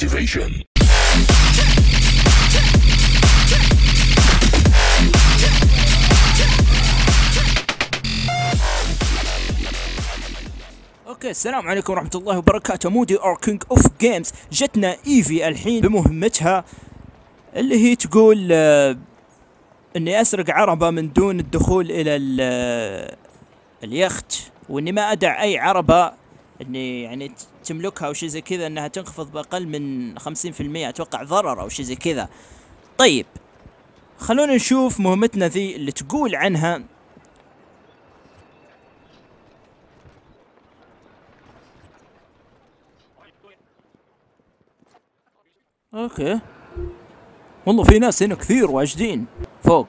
Activation. okay السلام عليكم ورحمة الله وبركاته مودي اور King of Games جتنا إيفي الحين بمهمتها اللي هي تقول آه، إني أسرق عربة من دون الدخول إلى ال- آه، اليخت وإني ما أدع أي عربة إني يعني تملكها أو شيء زي كذا إنها تنخفض بأقل من 50% أتوقع ضرر أو شيء زي كذا. طيب خلونا نشوف مهمتنا ذي اللي تقول عنها. أوكي. والله في ناس هنا كثير واجدين. فوق.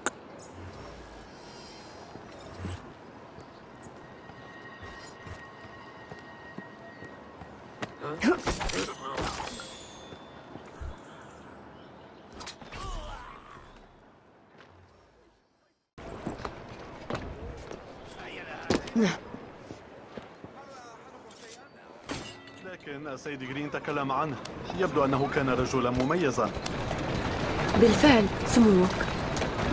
لكن السيد جرين تكلم عنه. يبدو أنه كان رجلا مميزا. بالفعل سموك.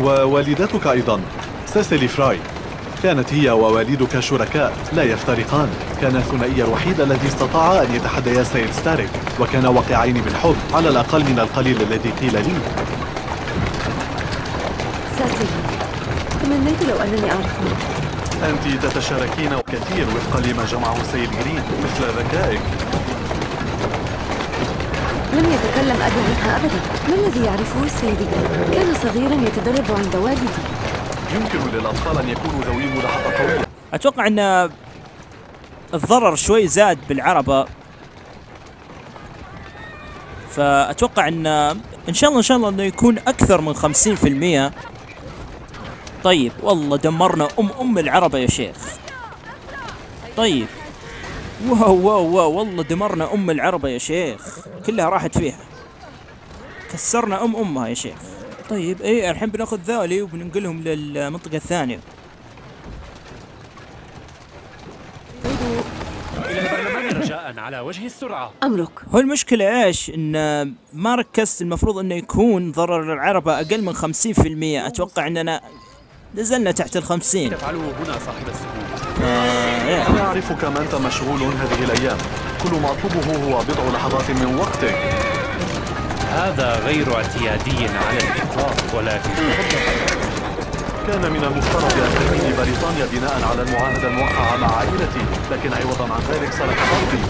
ووالدتك أيضا سيسيلي فراي. كانت هي ووالدك شركاء لا يفترقان. كان الثنائي الوحيد الذي استطاع أن يتحديا سيد ستارك. وكان واقعين بالحب على الأقل من القليل الذي قيل لي. ساسي تمنيت لو أنني أعرفه أنت تتشاركين كثير وفقا لما جمعه سيد جرين مثل ذكائك. لم يتكلم أبي عنها أبدا. ما الذي يعرفه السيد جرين؟ كان صغيرا يتدرب عند والدي. يمكن للأطفال أن يكونوا ذوي ملاحظة قوية. أتوقع أن الضرر شوي زاد بالعربة. فأتوقع أن إن شاء الله إن شاء الله أنه يكون أكثر من خمسين في المية. طيب والله دمرنا ام أم العربة يا شيخ. طيب. wow wow wow والله دمرنا أم العربة يا شيخ. كلها راحت فيها. كسرنا أم أمها يا شيخ. طيب إيه الحين بناخذ ذولي وبننقلهم للمنطقة الثانية. إلى البرلمان رجاء على وجه السرعة أمرك. هو المشكلة إيش؟ إن ما ركزت المفروض إنه يكون ضرر العربة أقل من 50% أتوقع إننا نزلنا تحت ال 50 تفعله هنا صاحب السمو آه إيه. أنا أعرف كم أنت مشغول هذه الأيام. كل ما أطلبه هو بضع لحظات من وقتك. هذا غير اعتيادي على الإطلاق ولكن كان من المفترض أن تبني بريطانيا بناء على المعاهدة الموقعة مع عائلتي لكن عوضا عن ذلك سلك ضغطي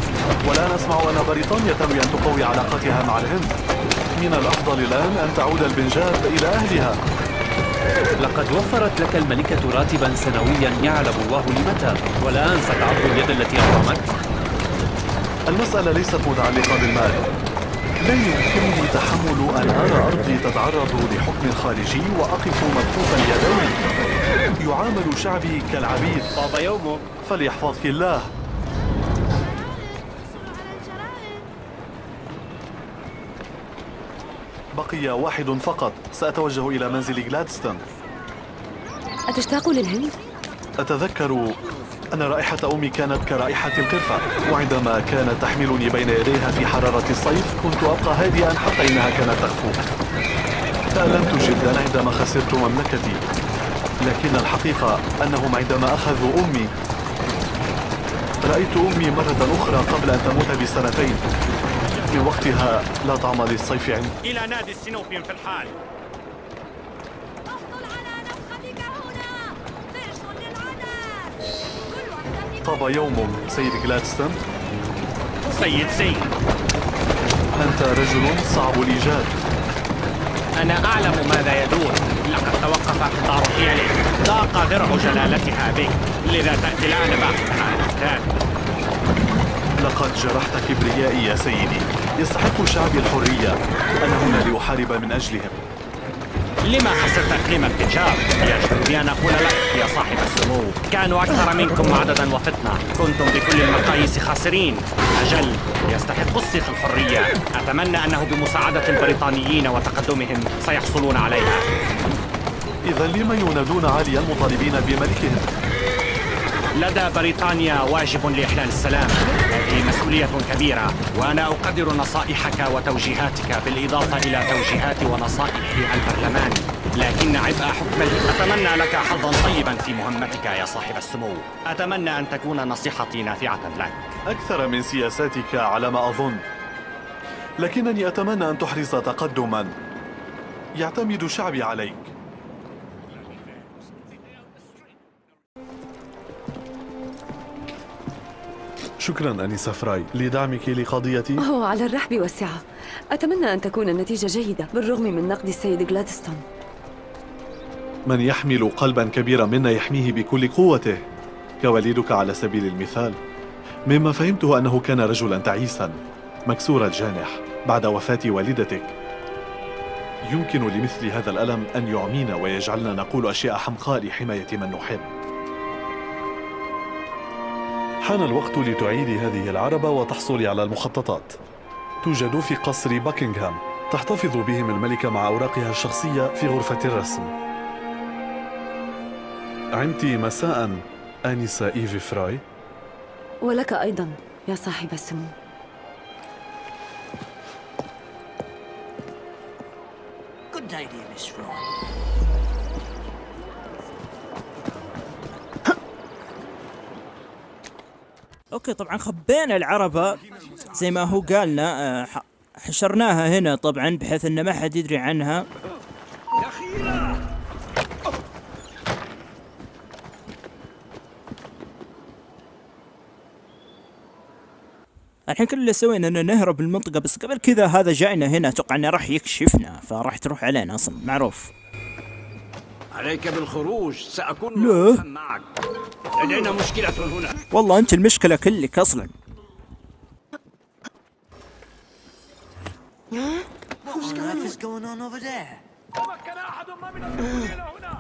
والآن أسمع أن بريطانيا تنوي أن تقوي علاقتها مع الهند. من الأفضل الآن أن تعود البنجاب إلى أهلها. لقد وفرت لك الملكة راتبا سنويا يعلم الله لمتى. والآن ستعض اليد التي أطعمت المسألة ليست متعلقة بالمال. لا يمكنني تحمل أن أرى أرضي تتعرض لحكم خارجي وأقف مكفوفا اليدين. يعامل شعبي كالعبيد. طاب يومك. فليحفظك الله. بقي واحد فقط. سأتوجه إلى منزل جلادستون أتشتاق للهند؟ أتذكر أن رائحة أمي كانت كرائحة القرفة وعندما كانت تحملني بين يديها في حرارة الصيف كنت أبقى هادئا حتى إنها كانت تخفو تألمت جدا عندما خسرت مملكتي. لكن الحقيقة أنهم عندما أخذوا أمي رأيت أمي مرة أخرى قبل أن تموت بسنتين. من وقتها لا طعم للصيف عندي إلى نادي السنوبيون في الحال. احصل على نسختك هنا. ضعف للعدد. طاب يومك سيد جلادستون سيد سي أنت رجل صعب الإيجاد. أنا أعلم ماذا يدور. لقد توقف إحضار فعلك ضاق درع جلالتها بك. لذا تأتي الآن باحثا عن القتال لقد جرحت كبريائي يا سيدي. يستحق شعبي الحرية أنا هنا لأحارب من أجلهم. لما خسرت قيمة التجار؟ يجب بي أن أقول لك يا صاحب السمو كانوا أكثر منكم عددا وفطنة كنتم بكل المقاييس خاسرين. أجل يستحق الصيف الحرية. أتمنى أنه بمساعدة البريطانيين وتقدمهم سيحصلون عليها. إذا لما ينادون عاليا مطالبين بملكهم؟ لدى بريطانيا واجب لإحلال السلام. هذه مسؤولية كبيرة وأنا أقدر نصائحك وتوجيهاتك بالإضافة إلى توجيهات ونصائح البرلمان. لكن عبء حكمك أتمنى لك حظا طيبا في مهمتك يا صاحب السمو. أتمنى أن تكون نصيحتي نافعة لك. أكثر من سياساتك على ما أظن. لكنني أتمنى أن تحرز تقدما. يعتمد شعبي عليك. شكرا أنيسة فراي لدعمك لقضيتي. هو على الرحب والسعة. أتمنى أن تكون النتيجة جيدة بالرغم من نقد السيد جلادستون من يحمل قلبا كبيرا منا يحميه بكل قوته. كوالدك على سبيل المثال. مما فهمته أنه كان رجلا تعيسا. مكسور الجانح بعد وفاة والدتك. يمكن لمثل هذا الألم أن يعمينا ويجعلنا نقول أشياء حمقاء لحماية من نحب. حان الوقت لتعيدي هذه العربة وتحصلي على المخططات. توجد في قصر باكنغهام تحتفظ بهم الملكة مع أوراقها الشخصية في غرفة الرسم. عمت مساء آنسة إيفي فراي. ولك أيضا يا صاحب السمو. Good idea, Miss Fry. أوكي طبعا خبينا العربة زي ما هو قالنا آه، حشرناها هنا طبعا بحيث إن ما حد يدري عنها. الحين كل اللي سوينا إنه نهرب من المنطقة بس قبل كذا هذا جاينا هنا أتوقع إنه راح يكشفنا فراح تروح علينا أصلا معروف. عليك بالخروج سأكون معك. لدينا مشكلة هنا. والله أنت المشكلة كلك there?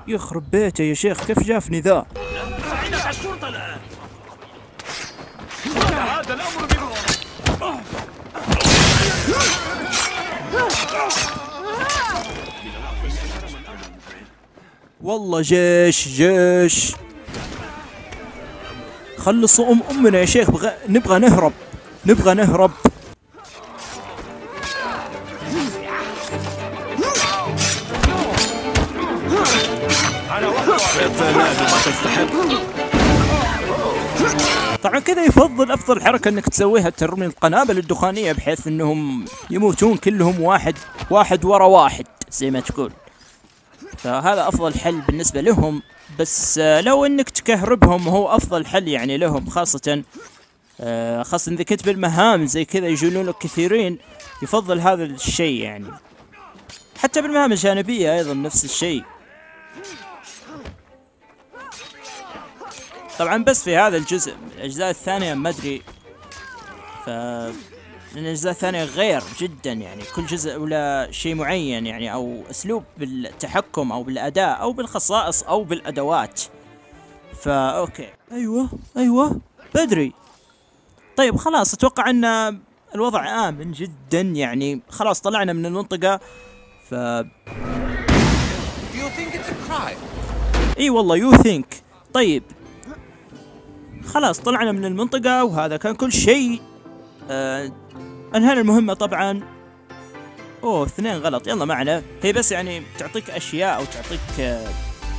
يخرب بيته يا شيخ كيف جافني ذا؟ والله جيش جيش. خلصوا. ام أمنا يا شيخ بغ... نبغى نهرب. نبغى نهرب. طبعا كذا يفضل أفضل حركة إنك تسويها ترمي القنابل الدخانية بحيث إنهم يموتون كلهم واحد واحد ورا واحد زي ما تقول. فهذا أفضل حل بالنسبة لهم. بس آه، لو انك تكهربهم هو افضل حل يعني لهم خاصة آه، خاصة إذا كنت بالمهام زي كذا يجون لك كثيرين يفضل هذا الشيء يعني. حتى بالمهام الجانبية أيضا نفس الشيء. طبعا بس في هذا الجزء الأجزاء الثانية ما أدري. ف لأن الاجزاء الثانية غير جدا يعني كل جزء ولا شيء معين يعني أو أسلوب بالتحكم أو بالأداء أو بالخصائص أو بالأدوات. فا okay. أيوه أيوه. بدري. طيب خلاص أتوقع أن الوضع آمن جدا يعني خلاص طلعنا من المنطقة. ف? إي والله you think طيب. خلاص طلعنا من المنطقة وهذا كان كل شيء. آه انهينا المهمة طبعا. أوه اثنين غلط. يلا عليه هي بس يعني تعطيك أشياء أو تعطيك آه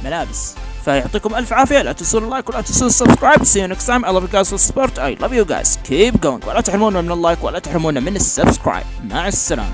ملابس. فيعطيكم ألف عافية. لا تنسون ال like ولا تنسون ال subscribe. You next time. I love you guys for support. I love you guys. Keep going. ولا تحرمونا من ال like ولا تحرمونا من ال subscribe. مع السلامة.